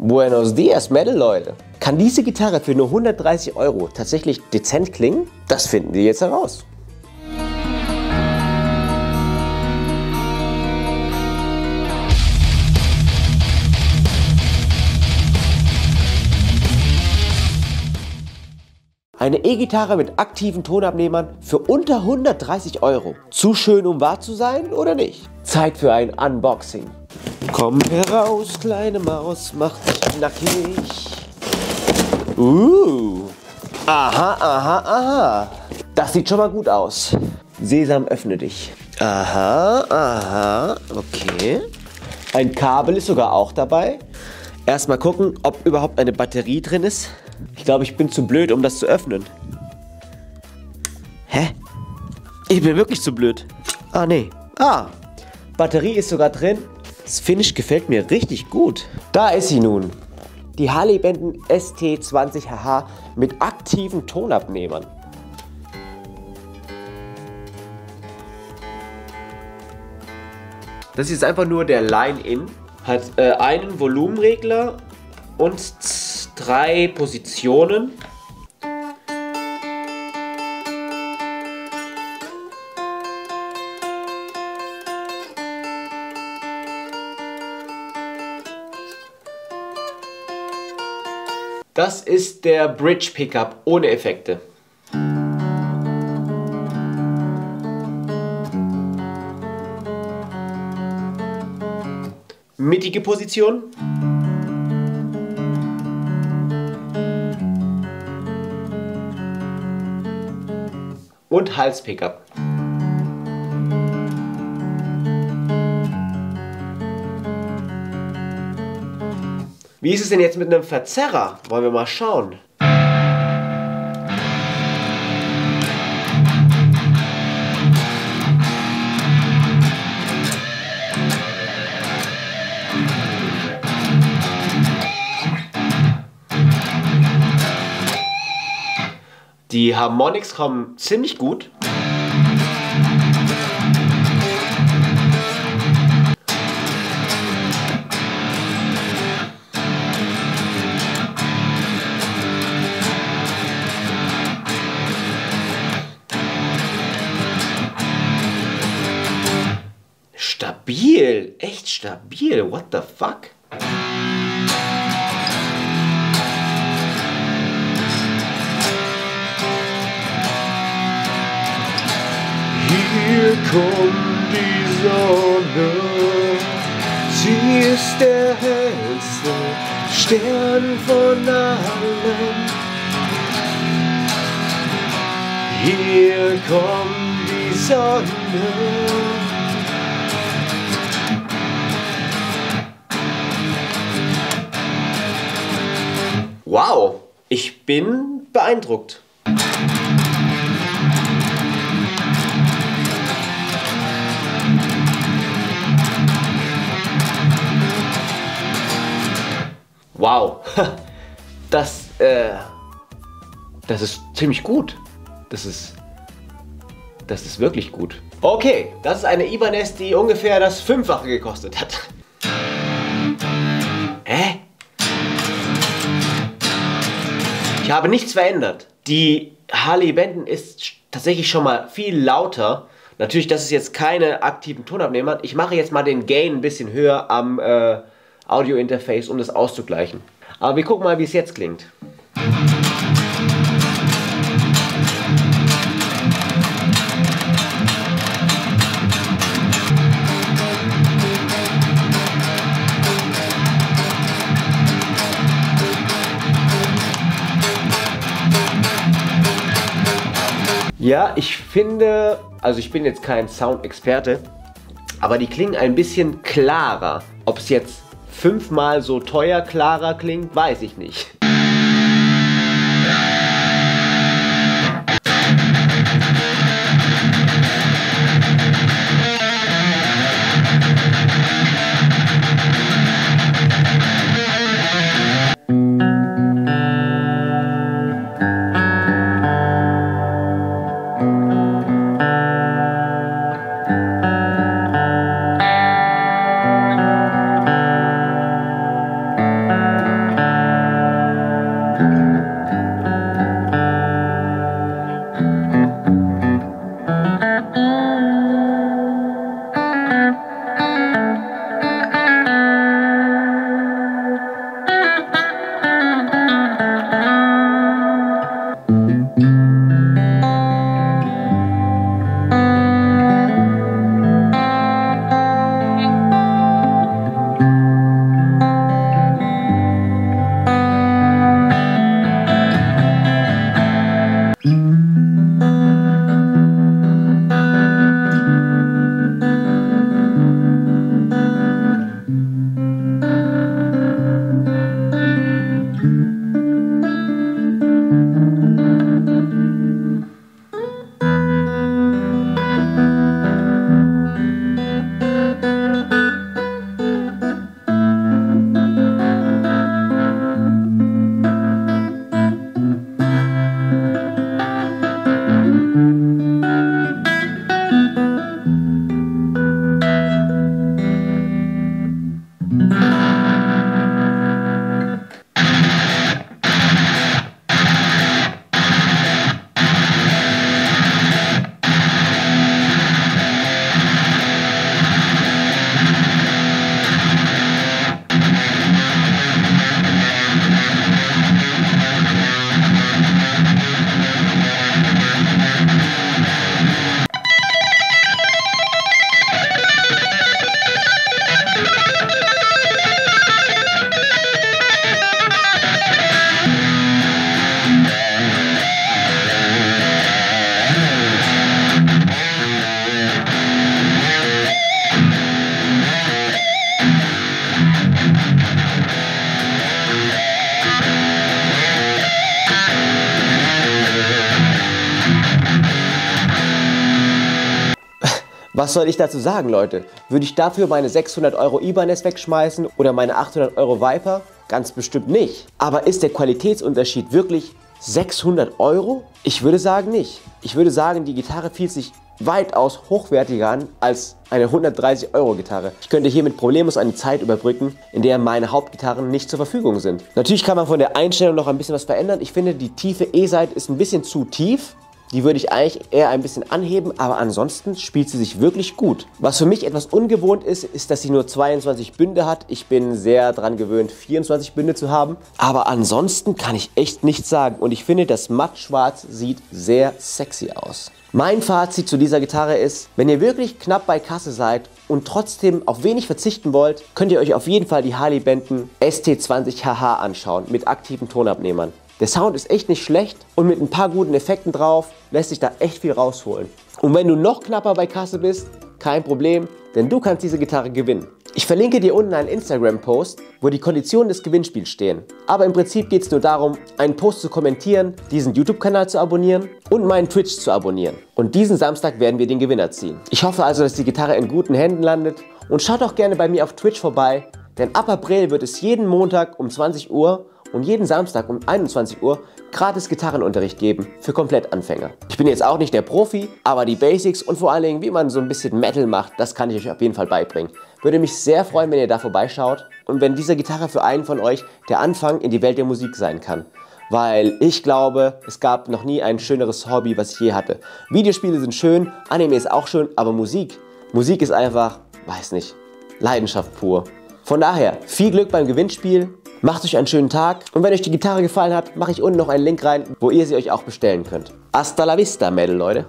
Buenos dias, Metal Leute. Kann diese Gitarre für nur 130 Euro tatsächlich dezent klingen? Das finden wir jetzt heraus. Eine E-Gitarre mit aktiven Tonabnehmern für unter 130 Euro. Zu schön, um wahr zu sein oder nicht? Zeit für ein Unboxing. Komm heraus, kleine Maus, mach dich nackig. Uh. Aha, aha, aha. Das sieht schon mal gut aus. Sesam, öffne dich. Aha, aha, okay. Ein Kabel ist sogar auch dabei. Erstmal gucken, ob überhaupt eine Batterie drin ist. Ich glaube, ich bin zu blöd, um das zu öffnen. Hä? Ich bin wirklich zu blöd. Ah, nee. Ah, Batterie ist sogar drin. Das Finish gefällt mir richtig gut. Da ist sie nun. Die Harley Benton ST20HH mit aktiven Tonabnehmern. Das ist einfach nur der Line-In. Hat äh, einen Volumenregler und drei Positionen. Das ist der Bridge Pickup ohne Effekte. Mittige Position. Und Hals-Pickup. Wie ist es denn jetzt mit einem Verzerrer? Wollen wir mal schauen. Die Harmonics kommen ziemlich gut. Stabil, echt stabil, what the fuck? Hier kommt die Sonne, sie ist der hellste Stern von allen. Hier kommt die Sonne. Wow, ich bin beeindruckt. Wow, das, äh, das ist ziemlich gut. Das ist, das ist wirklich gut. Okay, das ist eine Ibanez, die ungefähr das Fünffache gekostet hat. Hä? Ich habe nichts verändert. Die Harley Benton ist tatsächlich schon mal viel lauter. Natürlich, das ist jetzt keine aktiven Tonabnehmer. Ich mache jetzt mal den Gain ein bisschen höher am äh, Audio-Interface, um das auszugleichen. Aber wir gucken mal, wie es jetzt klingt. Ja, ich finde, also ich bin jetzt kein Soundexperte, aber die klingen ein bisschen klarer. Ob es jetzt fünfmal so teuer klarer klingt, weiß ich nicht. Mm-hmm. Was soll ich dazu sagen, Leute? Würde ich dafür meine 600 Euro Ibanez wegschmeißen oder meine 800 Euro Viper? Ganz bestimmt nicht. Aber ist der Qualitätsunterschied wirklich 600 Euro? Ich würde sagen nicht. Ich würde sagen, die Gitarre fühlt sich weitaus hochwertiger an als eine 130 Euro Gitarre. Ich könnte hiermit problemlos eine Zeit überbrücken, in der meine Hauptgitarren nicht zur Verfügung sind. Natürlich kann man von der Einstellung noch ein bisschen was verändern. Ich finde, die tiefe E-Seite ist ein bisschen zu tief. Die würde ich eigentlich eher ein bisschen anheben, aber ansonsten spielt sie sich wirklich gut. Was für mich etwas ungewohnt ist, ist, dass sie nur 22 Bünde hat. Ich bin sehr daran gewöhnt, 24 Bünde zu haben. Aber ansonsten kann ich echt nichts sagen und ich finde, das Mattschwarz sieht sehr sexy aus. Mein Fazit zu dieser Gitarre ist, wenn ihr wirklich knapp bei Kasse seid und trotzdem auf wenig verzichten wollt, könnt ihr euch auf jeden Fall die Harley Benton ST20HH anschauen mit aktiven Tonabnehmern. Der Sound ist echt nicht schlecht und mit ein paar guten Effekten drauf lässt sich da echt viel rausholen. Und wenn du noch knapper bei Kasse bist, kein Problem, denn du kannst diese Gitarre gewinnen. Ich verlinke dir unten einen Instagram-Post, wo die Konditionen des Gewinnspiels stehen. Aber im Prinzip geht es nur darum, einen Post zu kommentieren, diesen YouTube-Kanal zu abonnieren und meinen Twitch zu abonnieren. Und diesen Samstag werden wir den Gewinner ziehen. Ich hoffe also, dass die Gitarre in guten Händen landet und schaut auch gerne bei mir auf Twitch vorbei, denn ab April wird es jeden Montag um 20 Uhr und jeden Samstag um 21 Uhr gratis Gitarrenunterricht geben für Komplettanfänger. Ich bin jetzt auch nicht der Profi, aber die Basics und vor allen Dingen, wie man so ein bisschen Metal macht, das kann ich euch auf jeden Fall beibringen. Würde mich sehr freuen, wenn ihr da vorbeischaut und wenn diese Gitarre für einen von euch der Anfang in die Welt der Musik sein kann. Weil ich glaube, es gab noch nie ein schöneres Hobby, was ich je hatte. Videospiele sind schön, Anime ist auch schön, aber Musik, Musik ist einfach, weiß nicht, Leidenschaft pur. Von daher, viel Glück beim Gewinnspiel, macht euch einen schönen Tag und wenn euch die Gitarre gefallen hat, mache ich unten noch einen Link rein, wo ihr sie euch auch bestellen könnt. Hasta la vista, Mädel, Leute.